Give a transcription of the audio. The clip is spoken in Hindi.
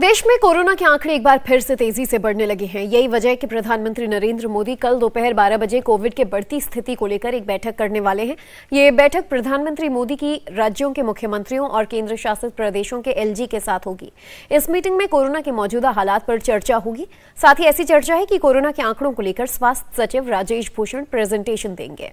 देश में कोरोना के आंकड़े एक बार फिर से तेज़ी से बढ़ने लगे हैं। यही वजह है कि प्रधानमंत्री नरेंद्र मोदी कल दोपहर 12 बजे कोविड के बढ़ती स्थिति को लेकर एक बैठक करने वाले हैं। ये बैठक प्रधानमंत्री मोदी की राज्यों के मुख्यमंत्रियों और केंद्र शासित प्रदेशों के एलजी के साथ होगी। इस मीटिंग में कोरोना के मौजूदा हालात पर चर्चा होगी। साथ ही ऐसी चर्चा है कि कोरोना के आंकड़ों को लेकर स्वास्थ्य सचिव राजेश भूषण प्रेजेंटेशन देंगे।